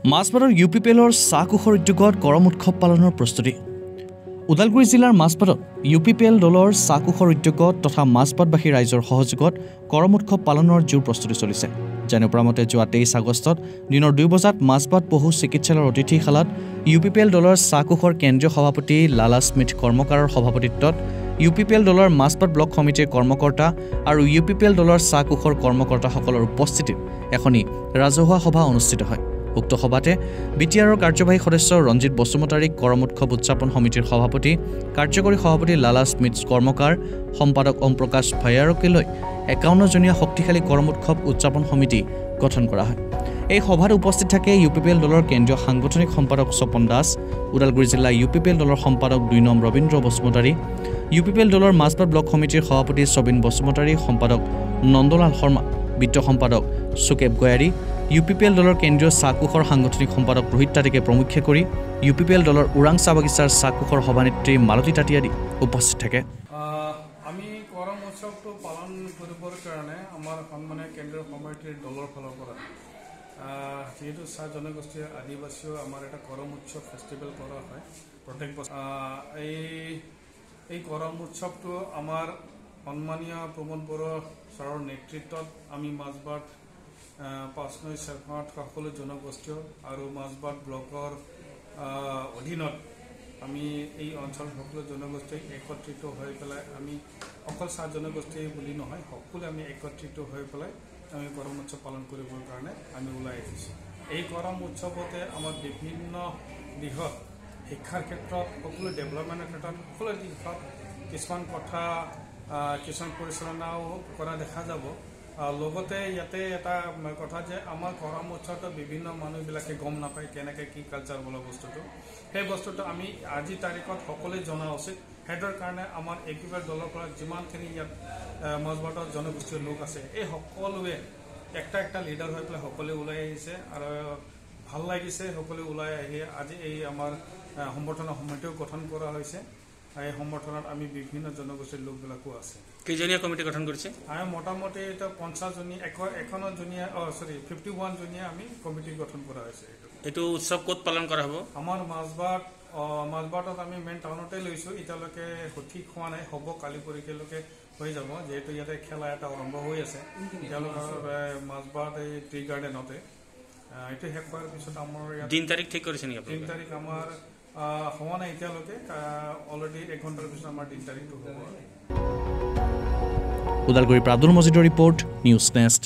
মাজবাটৰ U P P এলৰ চাহ কোষৰ উদ্যোগত কৰম উৎসৱ পালনৰ প্ৰস্তুতি। ওদালগুৰি জিলাৰ মাজবাটত ইউ পি পি এল দলৰ চাহ কোষৰ উদ্যোগত তথা মাজবাটবাসী ৰাইজৰ সহযোগত কৰম উৎসৱ পালনৰ জোৰ প্ৰস্তুতি চলিছে। জানিব মতে যোৱা তেইছ আগষ্টত দিনৰ দুই বজাত মাজবাট পশু চিকিৎসালয়ৰ অতিথিশালাত ইউ পি পি এল দলৰ চাহ কোষৰ কেন্দ্ৰীয় সভাপতি লালা স্মিথ কৰ্মকাৰৰ সভাপতিত্বত ইউ পি পি এল দলৰ মাজবাট ব্লক সমিতিৰ কৰ্মকৰ্তা আৰু ইউ পি পি এল দলৰ চাহ কোষৰ কৰ্মকৰ্তাসকলৰ উপস্থিতিত এখনি ৰাজহুৱা সভা অনুষ্ঠিত হয়। উক্ত সভাতে বি টি আৰৰ কাৰ্যবাহী সদস্য ৰঞ্জিত বসুমতাৰীক কৰম উৎসৱ উদযাপন সমিতিৰ সভাপতি কাৰ্যকৰী সভাপতি লালা স্মিথ কৰ্মকাৰ সম্পাদক ওম প্ৰকাশ ভায়াৰকে লৈ একাৱন্নজনীয়া শক্তিশালী কৰম উৎসৱ উদযাপন সমিতি গঠন কৰা হয়। এই সভাত উপস্থিত থাকে ইউ পি পি এল দলৰ কেন্দ্ৰীয় সাংগঠনিক সম্পাদক স্বপন দাস ওদালগুৰি জিলা ইউ পি পি এল দলৰ সম্পাদক দুই নম Rabindra Basumatary U P P L দলৰ মাজবাট ব্লক সমিতিৰ সভাপতি ছবিন বসুমতাৰী সম্পাদক নন্দলাল শৰ্মা। বিত্ত সম্পাদক Sukeb Goyary U P P L দলৰ কেন্দ্ৰীয় চাহ কোষৰ সাংগঠনিক সম্পাদক ৰোহিত তাতিকে প্ৰমুখ্যে কৰি ইউ পি পি এল দলৰ ওৰাং চাহ বাগিচাৰ চাহ কোষৰ সভানেত্ৰী মালতী আদি উপস্থিত থাকে। আমি কৰম উৎসৱটো পালন কৰিবৰ কাৰণে আমাৰ সন্মানীয় কেন্দ্ৰীয় সমিতিৰ দলৰ ফালৰ পৰা যিহেতু চাহ জনগোষ্ঠীয় আদিবাসীও আমাৰ এটা কৰম উৎসৱ ফেষ্টিভেল কৰা হয় প্ৰত্যেক বছৰ। এই এই কৰম উৎসৱটো আমাৰ সন্মানীয় প্ৰমোদ বড়ো ছাৰৰ নেতৃত্বত আমি মাজবাট আহ, পাঁচনৈ চেৰপাত সকলো জনগোষ্ঠীয় আৰু মাজবাট ব্লকৰ আহ, অধীনত আমি এই অঞ্চল সকলো জনগোষ্ঠী একত্ৰিত হৈ পেলাই আমি অকল চাহ জনগোষ্ঠী বুলি নহয় সকলোৱে আমি একত্ৰিত হৈ পেলাই আমি কৰম উৎসৱ পালন কৰিবৰ কাৰণে আমি ওলাই আহিছোঁ। এই কৰম উৎসৱতে আমাৰ বিভিন্ন দিশত শিক্ষাৰ ক্ষেত্ৰত সকলো ডেভেলপমেণ্টৰ ক্ষেত্ৰত সকলো দিশত কিছুমান কথা কিছুমান পৰিচালনাও কৰা দেখা যাব। লগতে ইয়াতে এটা কথা যে আমাৰ কৰম উৎসৱটো বিভিন্ন মানুহবিলাকে গম নাপায় কেনেকৈ কি কালচাৰ বোলা বস্তুটো। সেই বস্তুটো আমি আজিৰ তাৰিখত সকলোৱে জনা উচিত। সেইটোৰ কাৰণে আমাৰ একেবাৰে দলৰ পৰা যিমানখিনি ইয়াত মাজবাটৰ জনগোষ্ঠীয় লোক আছে এই সকলোৱে একটা একটা লিডাৰ হৈ পেলাই সকলোৱে ওলাই আহিছে আৰু ভাল লাগিছে সকলোৱে ওলাই আহি আজি এই আমাৰ সংগঠনৰ সমিতিও গঠন কৰা হৈছে। এই সংগঠনত আমি বিভিন্ন জনগোষ্ঠীৰ লোকবিলাকো আছে। কেইজনীয়া কমিটি গঠন কৰিছে? আমি মোটামুটি এতিয়া পঞ্চাছজনী এশ একাৱন্নজনীয়া অঁ চৰি ফিফটি ওৱানজনীয়া আমি কমিটি গঠন কৰা হৈছে এইটো। উৎসৱ ক'ত পালন কৰা হ'ব? আমাৰ মাজবাট মাজবাটত আমি মেইন টাউনতে লৈছোঁ। এতিয়ালৈকে সঠিক হোৱা নাই হ'ব কালি পৰীক্ষালৈকে হৈ যাব যিহেতু ইয়াতে খেলা এটা আৰম্ভ হৈ আছে। তেওঁলোকৰ মাজবাট এই টি গাৰ্ডেনতে এইটো শেষ হোৱাৰ পিছত আমাৰ দিন তাৰিখ ঠিক কৰিছে নেকি আপোনালোকে? তাৰিখ আমাৰ হোৱা নাই এতিয়ালৈকে। অলৰেডি এক ঘণ্টাৰ পিছত আমাৰ তাৰিখটো হ'ব ওদালগুৰিৰ পৰা মজিদৰ ৰিপৰ্ট নিউজ নেষ্ট